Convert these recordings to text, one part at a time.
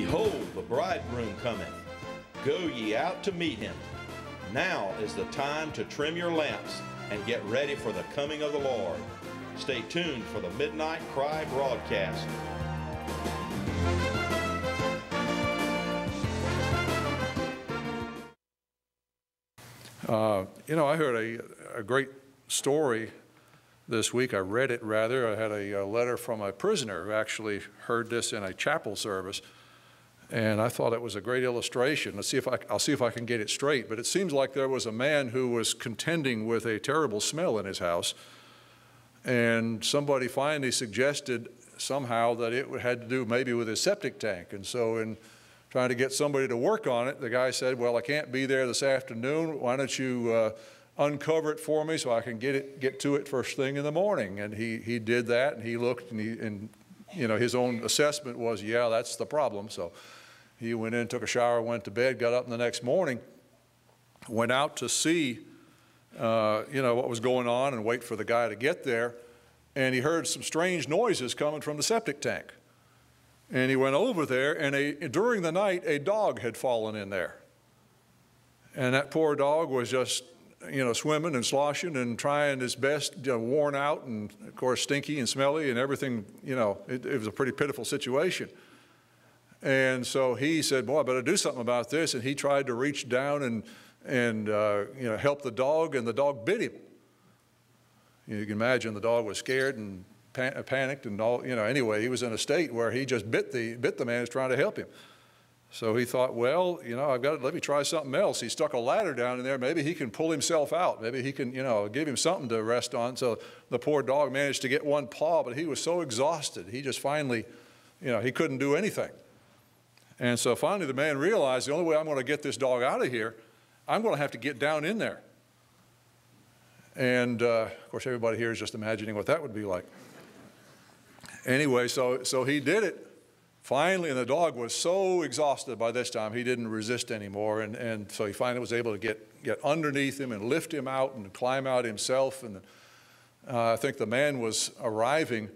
Behold, the bridegroom cometh. Go ye out to meet him. Now is the time to trim your lamps and get ready for the coming of the Lord. Stay tuned for the Midnight Cry broadcast. Uh, you know, I heard a, a great story this week. I read it rather. I had a, a letter from a prisoner who actually heard this in a chapel service. And I thought it was a great illustration. Let's see if I, I'll see if I can get it straight. But it seems like there was a man who was contending with a terrible smell in his house. And somebody finally suggested somehow that it had to do maybe with his septic tank. And so, in trying to get somebody to work on it, the guy said, Well, I can't be there this afternoon. Why don't you uh, uncover it for me so I can get, it, get to it first thing in the morning? And he, he did that, and he looked, and, he, and you know, his own assessment was, Yeah, that's the problem. So he went in, took a shower, went to bed, got up the next morning, went out to see, uh, you know, what was going on and wait for the guy to get there. And he heard some strange noises coming from the septic tank. And he went over there, and a, during the night, a dog had fallen in there. And that poor dog was just, you know, swimming and sloshing and trying his best, you know, worn out and, of course, stinky and smelly and everything, you know, it, it was a pretty pitiful situation. And so he said, Boy, I better do something about this. And he tried to reach down and, and uh, you know, help the dog, and the dog bit him. You can imagine the dog was scared and pan- panicked and all, you know, anyway, he was in a state where he just bit the, bit the man who's trying to help him. So he thought, well, you know, I've got to, let me try something else. He stuck a ladder down in there. Maybe he can pull himself out. Maybe he can, you know, give him something to rest on. So the poor dog managed to get one paw, but he was so exhausted. He just finally, you know, he couldn't do anything. And so finally, the man realized the only way I'm going to get this dog out of here, I'm going to have to get down in there. And uh, of course, everybody here is just imagining what that would be like. Anyway, so, so he did it. Finally, and the dog was so exhausted by this time, he didn't resist anymore. And, and so he finally was able to get, get underneath him and lift him out and climb out himself. And uh, I think the man was arriving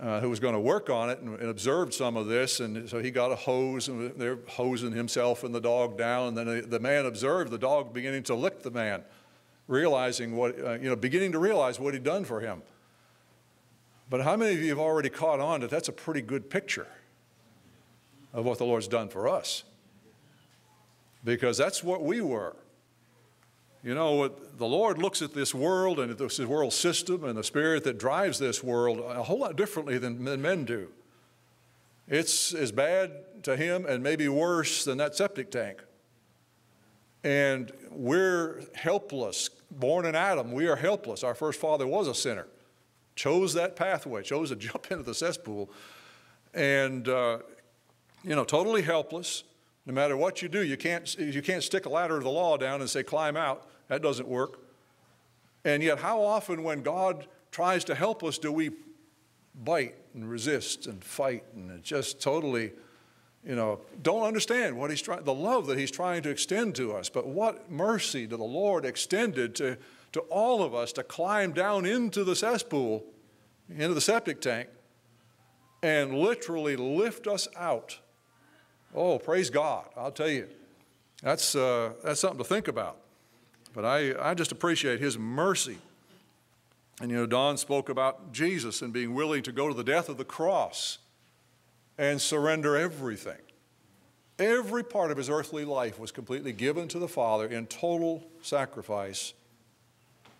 uh, who was going to work on it and, and, observed some of this. And so he got a hose and they're hosing himself and the dog down. And then the man observed the dog beginning to lick the man, realizing what, uh, you know, beginning to realize what he'd done for him. But how many of you have already caught on that that's a pretty good picture of what the Lord's done for us? Because that's what we were. You know, the Lord looks at this world and this world system and the spirit that drives this world a whole lot differently than men do. It's as bad to Him and maybe worse than that septic tank. And we're helpless. Born in Adam, we are helpless. Our first father was a sinner, chose that pathway, chose to jump into the cesspool, and, uh, you know, totally helpless. No matter what you do, you can't, you can't stick a ladder of the law down and say, climb out. That doesn't work. And yet, how often when God tries to help us do we bite and resist and fight and just totally, you know, don't understand what he's trying, the love that he's trying to extend to us. But what mercy did the Lord extended to, to all of us to climb down into the cesspool, into the septic tank, and literally lift us out. Oh, praise God. I'll tell you, that's, uh, that's something to think about. But I, I just appreciate his mercy. And you know, Don spoke about Jesus and being willing to go to the death of the cross and surrender everything. Every part of his earthly life was completely given to the Father in total sacrifice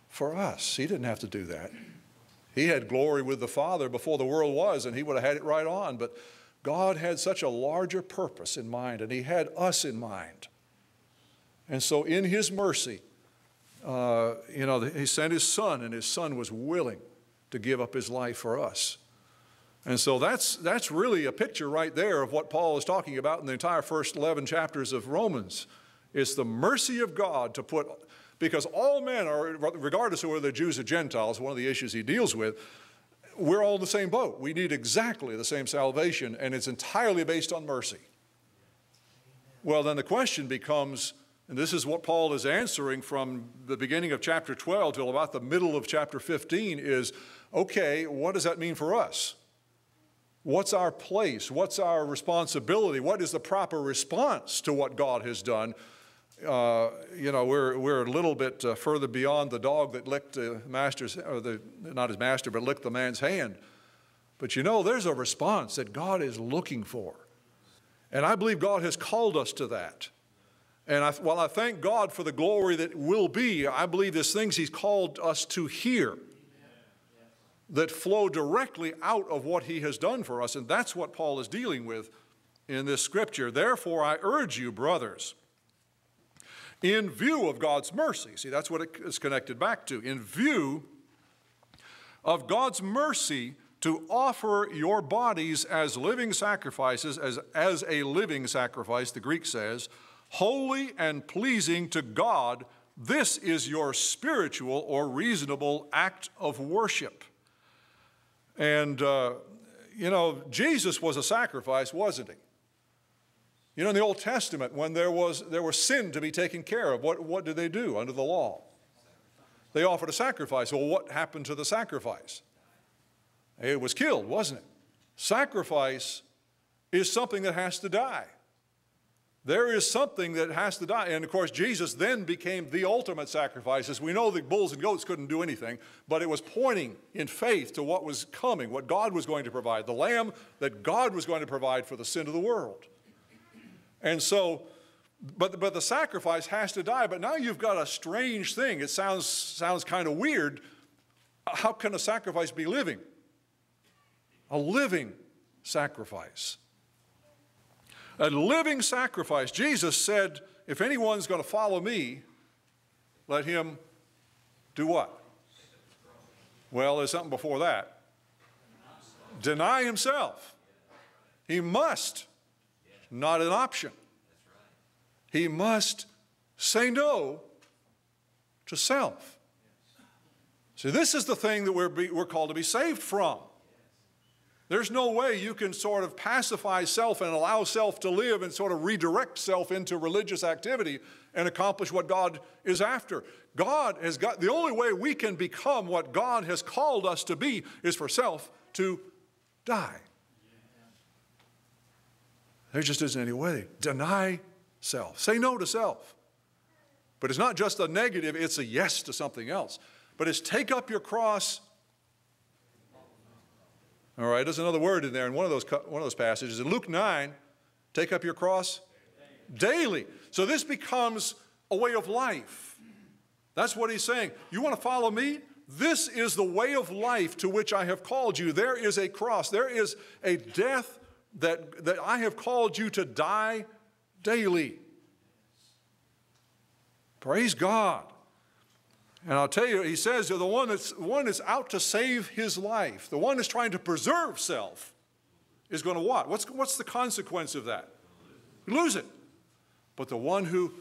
for us. He didn't have to do that. He had glory with the Father before the world was, and he would have had it right on. But God had such a larger purpose in mind, and He had us in mind. And so, in His mercy, uh, you know, he sent his son, and his son was willing to give up his life for us. And so that's, that's really a picture right there of what Paul is talking about in the entire first 11 chapters of Romans. It's the mercy of God to put, because all men are, regardless of whether they're Jews or Gentiles, one of the issues he deals with, we're all in the same boat. We need exactly the same salvation, and it's entirely based on mercy. Well, then the question becomes and this is what Paul is answering from the beginning of chapter 12 till about the middle of chapter 15 is okay, what does that mean for us? what's our place? What's our responsibility? What is the proper response to what God has done? Uh, you know, we're, we're a little bit uh, further beyond the dog that licked the master's, or the, not his master, but licked the man's hand. But you know, there's a response that God is looking for. And I believe God has called us to that. And I, while I thank God for the glory that will be, I believe there's things He's called us to hear that flow directly out of what He has done for us. And that's what Paul is dealing with in this scripture. Therefore, I urge you, brothers, in view of God's mercy, see, that's what it is connected back to, in view of God's mercy, to offer your bodies as living sacrifices, as, as a living sacrifice, the Greek says, holy and pleasing to God. This is your spiritual or reasonable act of worship. And, uh, you know, Jesus was a sacrifice, wasn't he? You know, in the Old Testament, when there was, there was sin to be taken care of, what, what did they do under the law? They offered a sacrifice. Well, what happened to the sacrifice? It was killed, wasn't it? Sacrifice is something that has to die. There is something that has to die. And of course, Jesus then became the ultimate sacrifice. As we know, the bulls and goats couldn't do anything, but it was pointing in faith to what was coming, what God was going to provide, the lamb that God was going to provide for the sin of the world. And so, but, but the sacrifice has to die. But now you've got a strange thing. It sounds, sounds kind of weird. How can a sacrifice be living? A living sacrifice a living sacrifice. Jesus said, if anyone's going to follow me, let him do what? Well, there's something before that. Deny himself. He must, not an option. He must say no to self. See, this is the thing that we're, be, we're called to be saved from. There's no way you can sort of pacify self and allow self to live and sort of redirect self into religious activity and accomplish what God is after. God has got, the only way we can become what God has called us to be is for self to die. There just isn't any way. Deny self. Say no to self. But it's not just a negative, it's a yes to something else. But it's take up your cross all right, there's another word in there in one of those, one of those passages. In Luke 9, take up your cross daily. So this becomes a way of life. That's what he's saying. You want to follow me? This is the way of life to which I have called you. There is a cross, there is a death that, that I have called you to die daily. Praise God. And I'll tell you, he says the one that's, one that's out to save his life, the one that's trying to preserve self, is going to what? What's, what's the consequence of that? lose it. But the one who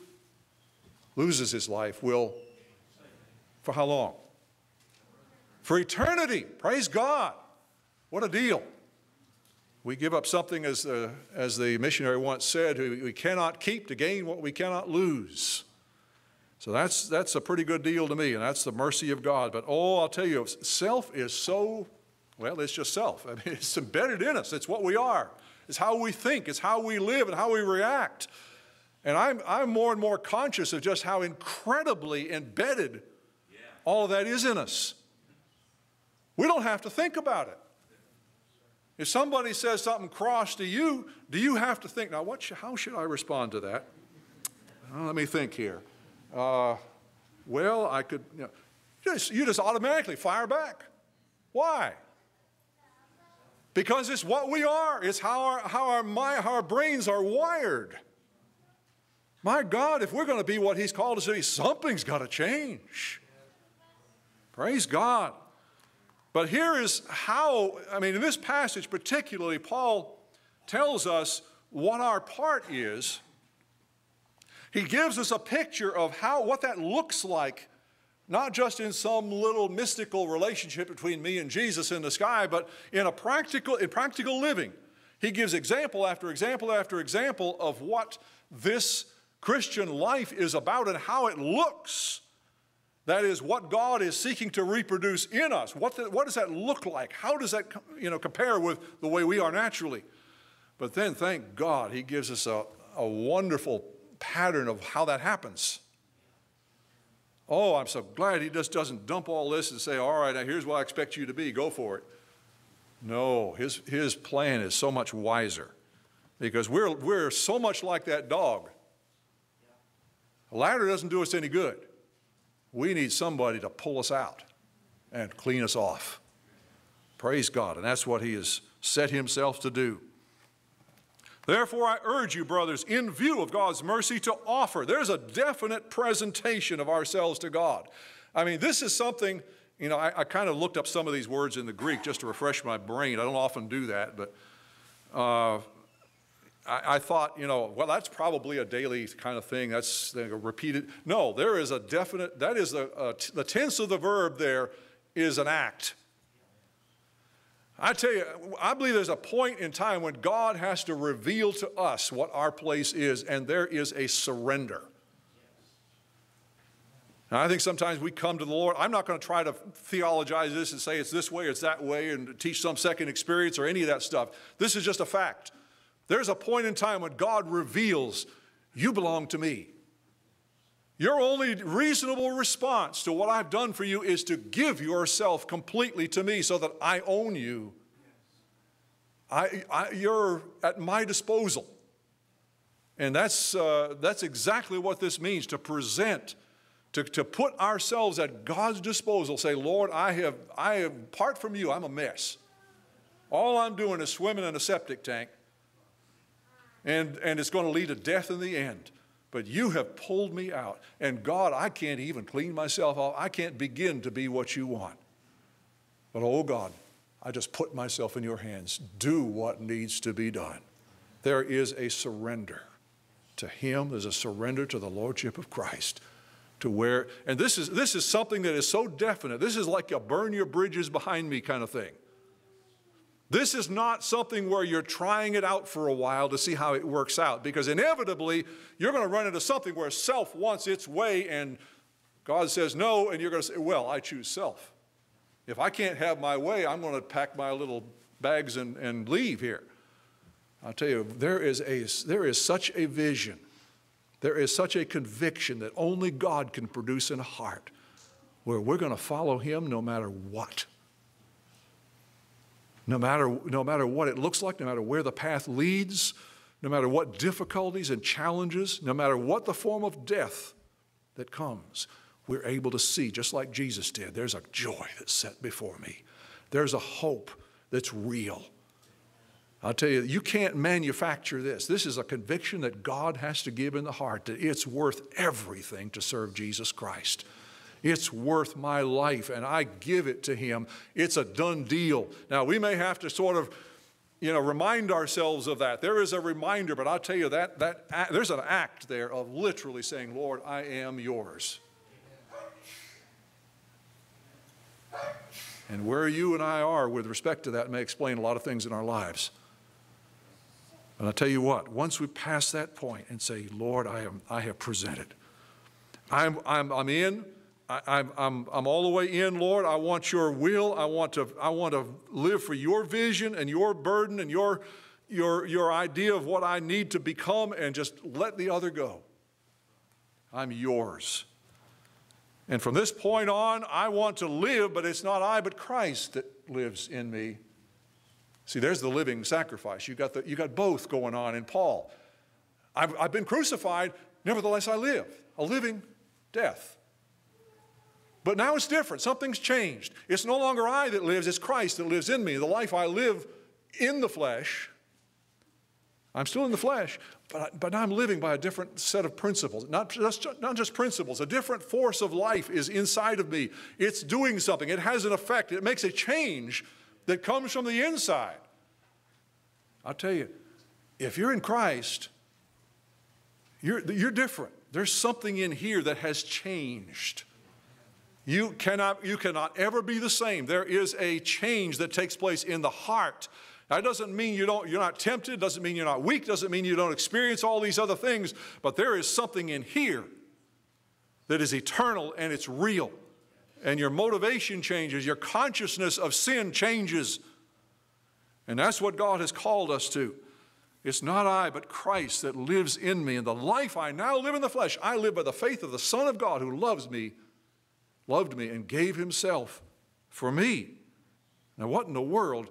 loses his life will, for how long? For eternity. Praise God. What a deal. We give up something, as the, as the missionary once said, we cannot keep to gain what we cannot lose. So that's, that's a pretty good deal to me, and that's the mercy of God. But oh, I'll tell you, self is so, well, it's just self. I mean, it's embedded in us. It's what we are. It's how we think. It's how we live and how we react. And I'm, I'm more and more conscious of just how incredibly embedded yeah. all of that is in us. We don't have to think about it. If somebody says something cross to you, do you have to think, now, what how should I respond to that? Well, let me think here. Uh, well, I could, you know, just, you just automatically fire back. Why? Because it's what we are. It's how our, how our, my, how our brains are wired. My God, if we're going to be what He's called us to be, something's got to change. Praise God. But here is how, I mean, in this passage particularly, Paul tells us what our part is he gives us a picture of how, what that looks like, not just in some little mystical relationship between me and Jesus in the sky, but in a practical, in practical living. He gives example after example after example of what this Christian life is about and how it looks That is what God is seeking to reproduce in us. What, the, what does that look like? How does that you know, compare with the way we are naturally? But then, thank God, He gives us a, a wonderful pattern of how that happens. Oh, I'm so glad He just doesn't dump all this and say, all right, now here's what I expect you to be, go for it. No, His, his plan is so much wiser because we're, we're so much like that dog. A ladder doesn't do us any good. We need somebody to pull us out and clean us off. Praise God. And that's what He has set Himself to do. Therefore, I urge you, brothers, in view of God's mercy, to offer. There's a definite presentation of ourselves to God. I mean, this is something, you know, I, I kind of looked up some of these words in the Greek just to refresh my brain. I don't often do that, but uh, I, I, thought, you know, well, that's probably a daily kind of thing. That's repeated. No, there is a definite, that is a, uh, the tense of the verb there is an act. I tell you, I believe there's a point in time when God has to reveal to us what our place is, and there is a surrender. I think sometimes we come to the Lord. I'm not going to try to theologize this and say it's this way it's that way and teach some second experience or any of that stuff. This is just a fact. There's a point in time when God reveals, You belong to me. Your only reasonable response to what I've done for you is to give yourself completely to me so that I own you. I, I, you're at my disposal. And that's, uh, that's exactly what this means to present, to, to put ourselves at God's disposal. Say, Lord, I have, I have, apart from you, I'm a mess. All I'm doing is swimming in a septic tank, and, and it's going to lead to death in the end but you have pulled me out. And God, I can't even clean myself off. I can't begin to be what you want. But oh God, I just put myself in your hands. Do what needs to be done. There is a surrender to Him, there's a surrender to the Lordship of Christ. To where, and this is, this is something that is so definite. This is like a burn your bridges behind me kind of thing. This is not something where you're trying it out for a while to see how it works out, because inevitably you're going to run into something where self wants its way and God says no, and you're going to say, Well, I choose self. If I can't have my way, I'm going to pack my little bags and, and leave here. I'll tell you, there is, a, there is such a vision, there is such a conviction that only God can produce in a heart where we're going to follow Him no matter what. No matter, no matter what it looks like, no matter where the path leads, no matter what difficulties and challenges, no matter what the form of death that comes, we're able to see, just like Jesus did, there's a joy that's set before me. There's a hope that's real. I'll tell you, you can't manufacture this. This is a conviction that God has to give in the heart that it's worth everything to serve Jesus Christ. It's worth my life, and I give it to him. It's a done deal. Now, we may have to sort of, you know, remind ourselves of that. There is a reminder, but I'll tell you that, that there's an act there of literally saying, Lord, I am yours. And where you and I are with respect to that may explain a lot of things in our lives. But I'll tell you what, once we pass that point and say, Lord, I, am, I have presented, I'm, I'm, I'm in, I, am I'm, I'm all the way in, Lord. I want your will. I want to, I want to live for your vision and your burden and your, your, your idea of what I need to become and just let the other go. I'm yours. And from this point on, I want to live, but it's not I, but Christ that lives in me. See, there's the living sacrifice. You got, the, you got both going on in Paul. I've, I've been crucified, nevertheless I live, a living death. But now it's different. Something's changed. It's no longer I that lives, it's Christ that lives in me. The life I live in the flesh, I'm still in the flesh, but, I, but I'm living by a different set of principles. Not just, not just principles, a different force of life is inside of me. It's doing something, it has an effect, it makes a change that comes from the inside. I'll tell you, if you're in Christ, you're, you're different. There's something in here that has changed. You cannot, you cannot ever be the same. There is a change that takes place in the heart. That doesn't mean you don't, you're not tempted, doesn't mean you're not weak, doesn't mean you don't experience all these other things, but there is something in here that is eternal and it's real. And your motivation changes, your consciousness of sin changes. And that's what God has called us to. It's not I, but Christ that lives in me. And the life I now live in the flesh, I live by the faith of the Son of God who loves me, loved me, and gave himself for me. Now, what in the world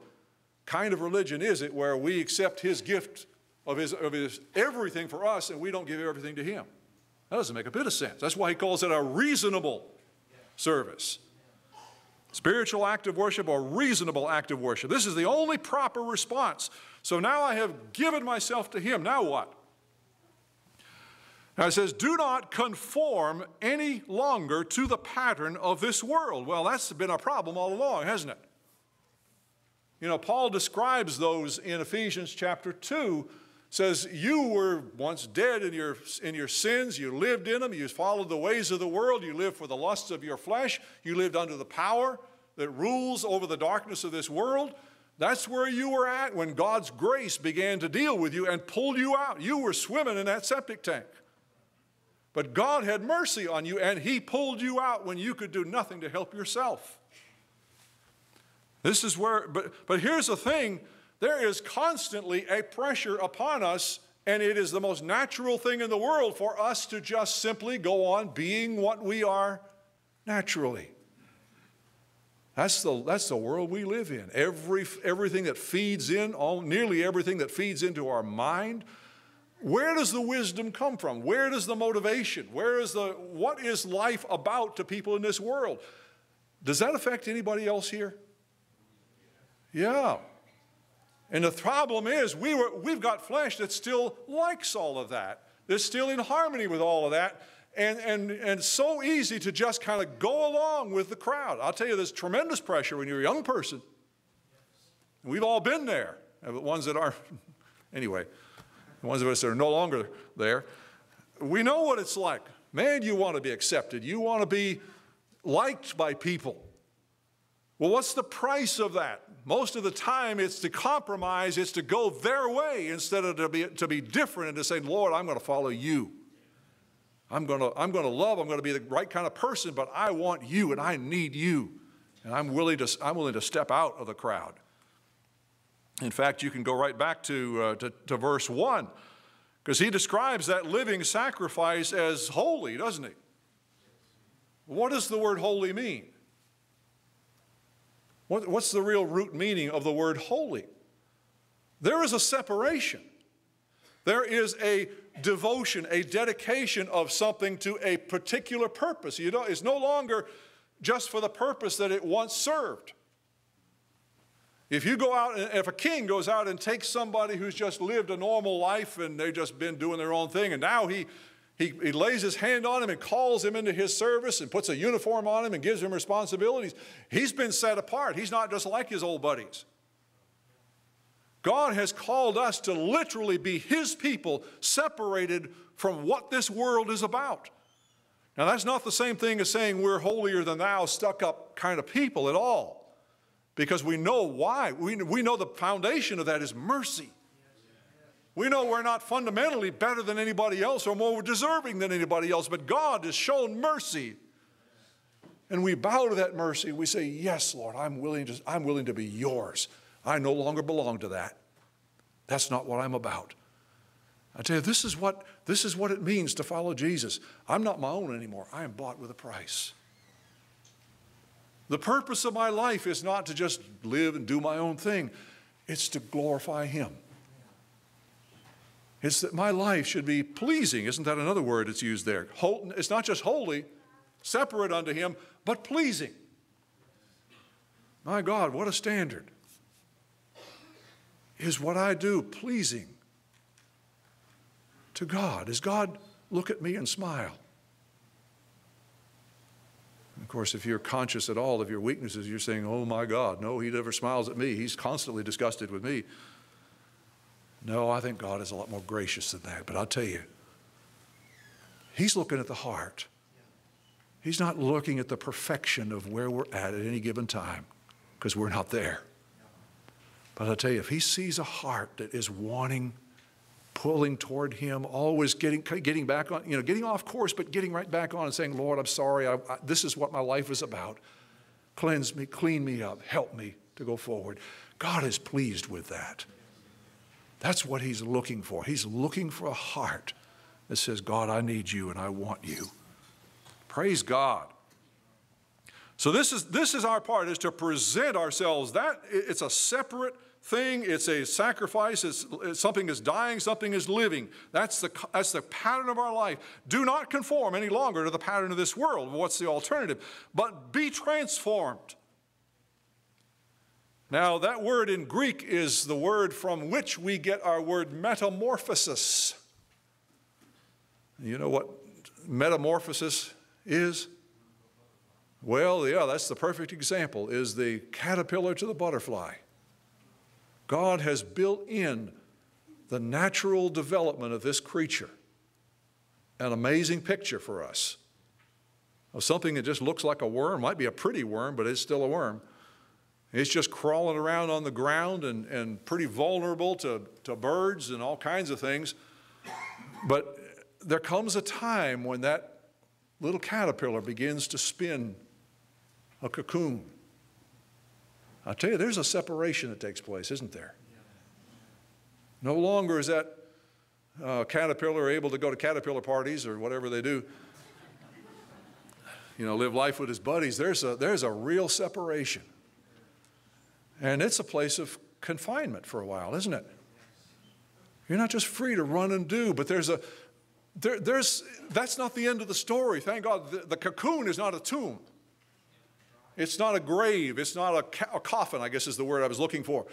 kind of religion is it where we accept his gift of his, of his everything for us and we don't give everything to him? That doesn't make a bit of sense. That's why he calls it a reasonable service. Spiritual act of worship or reasonable act of worship. This is the only proper response. So now I have given myself to Him. Now what? Now it says, do not conform any longer to the pattern of this world. Well, that's been a problem all along, hasn't it? You know, Paul describes those in Ephesians chapter 2 says you were once dead in your, in your sins. You lived in them. You followed the ways of the world. You lived for the lusts of your flesh. You lived under the power that rules over the darkness of this world. That's where you were at when god's grace began to deal with you and pulled you out. You were swimming in that septic tank but god had mercy on you and he pulled you out when you could do nothing to help yourself this is where but, but here's the thing there is constantly a pressure upon us, and it is the most natural thing in the world for us to just simply go on being what we are naturally. That's the, that's the world we live in. Every, everything that feeds in, all, nearly everything that feeds into our mind, where does the wisdom come from? Where does the motivation? Where is the, what is life about to people in this world? Does that affect anybody else here? Yeah. And the problem is, we were, we've got flesh that still likes all of that, that's still in harmony with all of that. And, and, and so easy to just kind of go along with the crowd. I'll tell you, there's tremendous pressure when you're a young person. We've all been there, uh, the ones that are, anyway, the ones of us that are no longer there. We know what it's like. Man, you want to be accepted, you want to be liked by people. Well, what's the price of that? Most of the time, it's to compromise, it's to go their way instead of to be, to be different and to say, Lord, I'm going to follow you. I'm going to, I'm going to love, I'm going to be the right kind of person, but I want you and I need you. And I'm willing to, I'm willing to step out of the crowd. In fact, you can go right back to, uh, to, to verse 1 because he describes that living sacrifice as holy, doesn't he? What does the word holy mean? What, what's the real root meaning of the word holy? There is a separation. There is a devotion, a dedication of something to a particular purpose. You know, it's no longer just for the purpose that it once served. If you go out, if a king goes out and takes somebody who's just lived a normal life and they've just been doing their own thing, and now he he, he lays his hand on him and calls him into his service and puts a uniform on him and gives him responsibilities. He's been set apart. He's not just like his old buddies. God has called us to literally be his people, separated from what this world is about. Now, that's not the same thing as saying we're holier than thou, stuck up kind of people at all, because we know why. We, we know the foundation of that is mercy. We know we're not fundamentally better than anybody else or more deserving than anybody else, but God has shown mercy. And we bow to that mercy. We say, Yes, Lord, I'm willing to, I'm willing to be yours. I no longer belong to that. That's not what I'm about. I tell you, this is what, this is what it means to follow Jesus. I'm not my own anymore. I am bought with a price. The purpose of my life is not to just live and do my own thing, it's to glorify Him. It's that my life should be pleasing. Isn't that another word that's used there? It's not just holy, separate unto Him, but pleasing. My God, what a standard. Is what I do pleasing to God? Does God look at me and smile? Of course, if you're conscious at all of your weaknesses, you're saying, Oh my God, no, He never smiles at me. He's constantly disgusted with me. No, I think God is a lot more gracious than that. But I'll tell you, He's looking at the heart. He's not looking at the perfection of where we're at at any given time because we're not there. But I'll tell you, if He sees a heart that is wanting pulling toward Him, always getting, getting back on, you know, getting off course, but getting right back on and saying, Lord, I'm sorry. I, I, this is what my life is about. Cleanse me, clean me up, help me to go forward. God is pleased with that. That's what He's looking for. He's looking for a heart that says, God, I need you and I want you. Praise God. So this is this is our part is to present ourselves. That it's a separate thing. It's a sacrifice. It's, it's, something is dying. Something is living. That's the that's the pattern of our life. Do not conform any longer to the pattern of this world. What's the alternative? But be transformed. Now that word in Greek is the word from which we get our word metamorphosis. You know what metamorphosis is? Well, yeah, that's the perfect example is the caterpillar to the butterfly. God has built in the natural development of this creature. An amazing picture for us of something that just looks like a worm, might be a pretty worm, but it's still a worm. It's just crawling around on the ground and, and pretty vulnerable to, to birds and all kinds of things. But there comes a time when that little caterpillar begins to spin a cocoon. I tell you, there's a separation that takes place, isn't there? No longer is that uh, caterpillar able to go to caterpillar parties or whatever they do, you know, live life with his buddies. There's a, there's a real separation. And it's a place of confinement for a while, isn't it? You're not just free to run and do, but there's a, there, there's, that's not the end of the story. Thank God. The, the, cocoon is not a tomb. It's not a grave. It's not a, a coffin, I guess is the word I was looking for.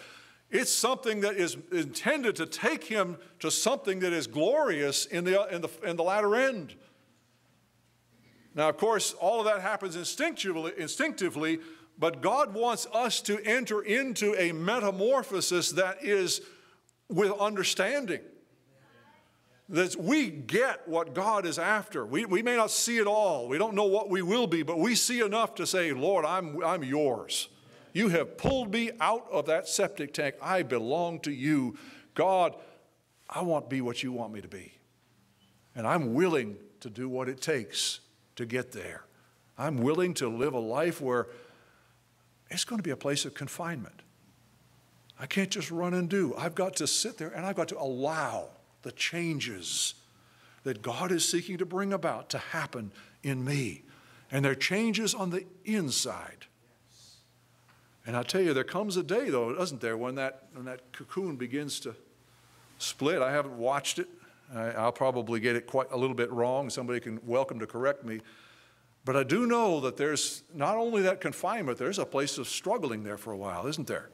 It's something that is intended to take him to something that is glorious in the, in the, in the latter end. Now, of course, all of that happens instinctively, instinctively, but God wants us to enter into a metamorphosis that is with understanding that we get what God is after. We, we may not see it all. We don't know what we will be, but we see enough to say, Lord, I'm, I'm yours. You have pulled me out of that septic tank. I belong to you. God, I want to be what you want me to be. And I'm willing to do what it takes to get there. I'm willing to live a life where it's going to be a place of confinement. I can't just run and do. I've got to sit there and I've got to allow the changes that God is seeking to bring about to happen in me. And they're changes on the inside. And I tell you, there comes a day, though, doesn't there, when that, when that cocoon begins to split. I haven't watched it. I, will probably get it quite a little bit wrong. Somebody can welcome to correct me. But I do know that there's not only that confinement, there's a place of struggling there for a while, isn't there?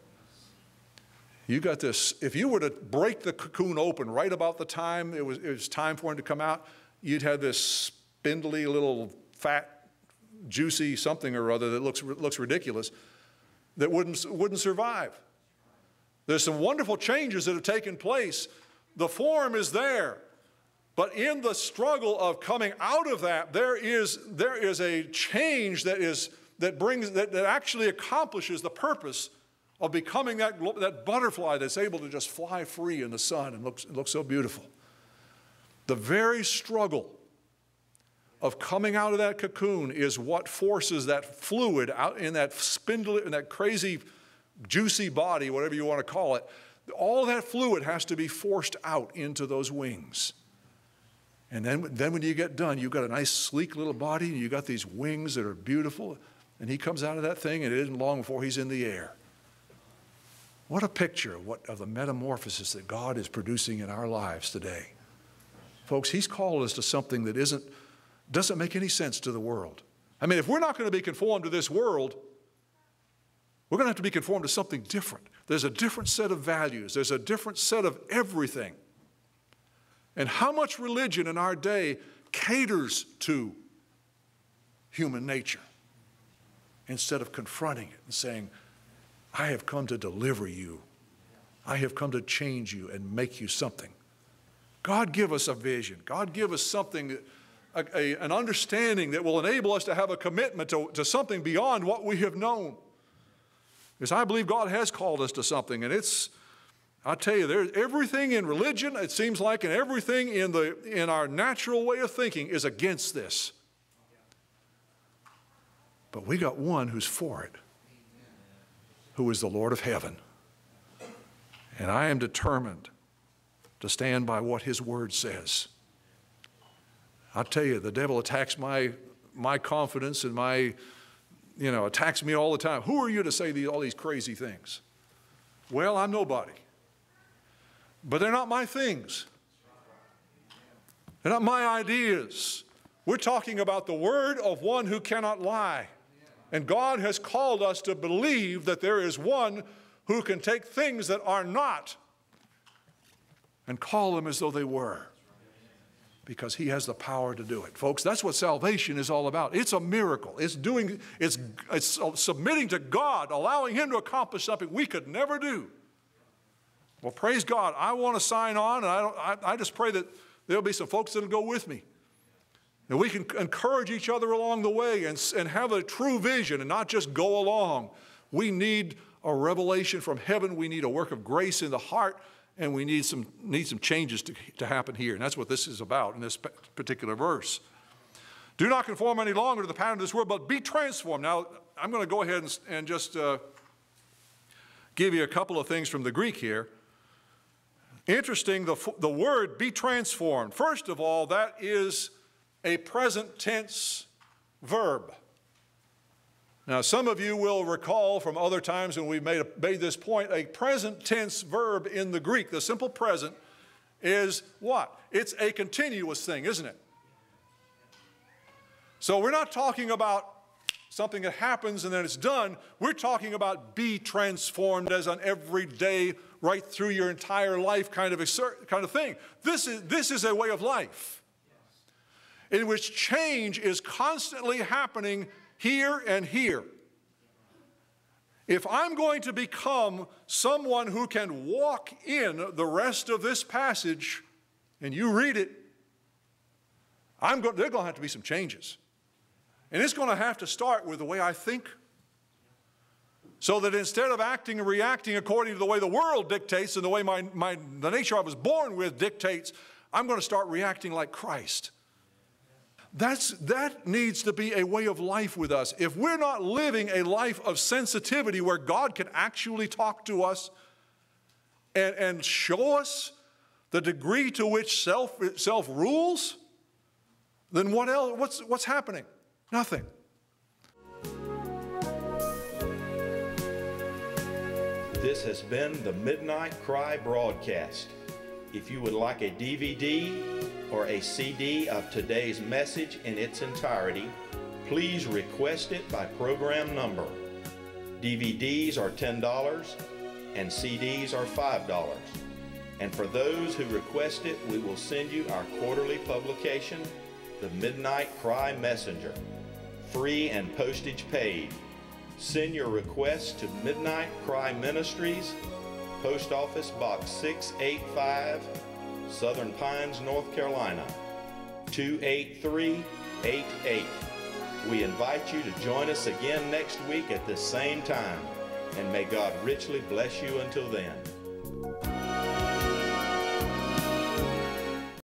You got this, if you were to break the cocoon open right about the time it was, it was time for him to come out, you'd have this spindly little fat, juicy something or other that looks, looks ridiculous that wouldn't, wouldn't survive. There's some wonderful changes that have taken place. The form is there. But in the struggle of coming out of that, there is, there is a change that, is, that, brings, that, that actually accomplishes the purpose of becoming that, that butterfly that's able to just fly free in the sun and looks, looks so beautiful. The very struggle of coming out of that cocoon is what forces that fluid out in that spindle, in that crazy, juicy body, whatever you want to call it. All that fluid has to be forced out into those wings. And then, then when you get done, you've got a nice, sleek little body, and you've got these wings that are beautiful. And he comes out of that thing, and it isn't long before he's in the air. What a picture of, what, of the metamorphosis that God is producing in our lives today. Folks, He's called us to something that isn't, doesn't make any sense to the world. I mean, if we're not going to be conformed to this world, we're going to have to be conformed to something different. There's a different set of values, there's a different set of everything. And how much religion in our day caters to human nature instead of confronting it and saying, I have come to deliver you. I have come to change you and make you something. God give us a vision. God give us something, a, a, an understanding that will enable us to have a commitment to, to something beyond what we have known. Because I believe God has called us to something, and it's, I tell you, there's everything in religion, it seems like, and everything in, the, in our natural way of thinking is against this. But we got one who's for it, who is the Lord of heaven. And I am determined to stand by what his word says. I tell you, the devil attacks my, my confidence and my, you know, attacks me all the time. Who are you to say these, all these crazy things? Well, I'm nobody. But they're not my things. They're not my ideas. We're talking about the word of one who cannot lie. And God has called us to believe that there is one who can take things that are not and call them as though they were because he has the power to do it. Folks, that's what salvation is all about. It's a miracle. It's doing it's it's submitting to God, allowing him to accomplish something we could never do. Well, praise God. I want to sign on, and I, don't, I, I just pray that there'll be some folks that'll go with me. And we can encourage each other along the way and, and have a true vision and not just go along. We need a revelation from heaven. We need a work of grace in the heart, and we need some, need some changes to, to happen here. And that's what this is about in this particular verse. Do not conform any longer to the pattern of this world, but be transformed. Now, I'm going to go ahead and, and just uh, give you a couple of things from the Greek here. Interesting, the, the word be transformed. First of all, that is a present tense verb. Now, some of you will recall from other times when we made, a, made this point, a present tense verb in the Greek, the simple present, is what? It's a continuous thing, isn't it? So we're not talking about something that happens and then it's done. We're talking about be transformed as an everyday right through your entire life kind of, kind of thing. This is, this is a way of life in which change is constantly happening here and here. If I'm going to become someone who can walk in the rest of this passage, and you read it, I'm go- there are going to have to be some changes. And it's going to have to start with the way I think so that instead of acting and reacting according to the way the world dictates and the way my, my, the nature I was born with dictates, I'm going to start reacting like Christ. That's, that needs to be a way of life with us. If we're not living a life of sensitivity where God can actually talk to us and, and show us the degree to which self, self rules, then what else, what's, what's happening? Nothing. This has been the Midnight Cry broadcast. If you would like a DVD or a CD of today's message in its entirety, please request it by program number. DVDs are $10 and CDs are $5. And for those who request it, we will send you our quarterly publication, The Midnight Cry Messenger, free and postage paid. Send your request to Midnight Cry Ministries, Post Office Box 685, Southern Pines, North Carolina, 28388. We invite you to join us again next week at this same time, and may God richly bless you until then.